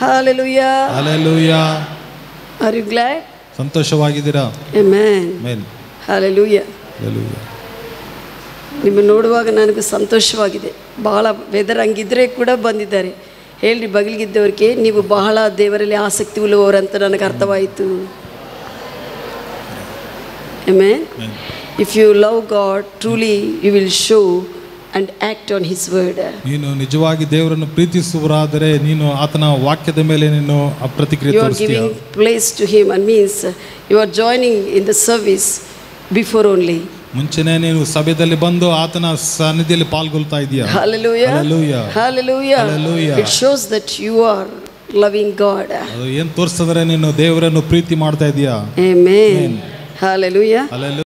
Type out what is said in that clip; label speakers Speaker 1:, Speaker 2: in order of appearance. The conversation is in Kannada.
Speaker 1: Hallelujah.
Speaker 2: hallelujah
Speaker 1: Are you glad?
Speaker 2: ಸಂತೋಷವಾಗಿದ್ದೀರಾ?
Speaker 1: ನಿಮ್ಮ ನೋಡುವಾಗ ನನಗೆ ಸಂತೋಷವಾಗಿದೆ. ಬಹಳ ವೆದರ್ ಹಂಗಿದ್ರೆ ಕೂಡ ಬಂದಿದ್ದಾರೆ. ಹೇಳ್ರಿ ಬಗಲಿಗಿದ್ದವ್ರಿಗೆ ನೀವು ಬಹಳ ದೇವರಲ್ಲಿ ಆಸಕ್ತಿ ಉಳ್ಳವರಂತ ನನಗೆ ಅರ್ಥವಾಯಿತು. Amen. If you love God, truly you will show and act on His word.
Speaker 2: ನೀನು ನಿಜವಾಗಿ ದೇವರನ್ನು ಪ್ರೀತಿಸುವರಾದರೆ ನೀನು ಆತನ ವಾಕ್ಯದ ಮೇಲೆ ನೀನು ಪ್ರತಿಕ್ರಿಯೆ
Speaker 1: You are giving place to Him and means you are joining in the service before only.
Speaker 2: ಮುಂಚೆನೆ ನೀನು ಸಭೆಯಲ್ಲಿ ಬಂದು ಆತನ ಸನ್ನಿಧಿಯಲ್ಲಿ ಪಾಲ್ಗೊಳ್ತಾ ಇದೀಯ
Speaker 1: Hallelujah.
Speaker 2: Hallelujah.
Speaker 1: Hallelujah.
Speaker 2: Hallelujah.
Speaker 1: It shows that you are loving God.
Speaker 2: ಅದು yen ತೋರಿಸ್ತಂದ್ರೆ ನೀನು ದೇವರನ್ನು ಪ್ರೀತಿ ಮಾಡ್ತಾ ಇದೀಯ
Speaker 1: Amen. Hallelujah.
Speaker 2: ಅಲ್ಲೆಲ್ಲ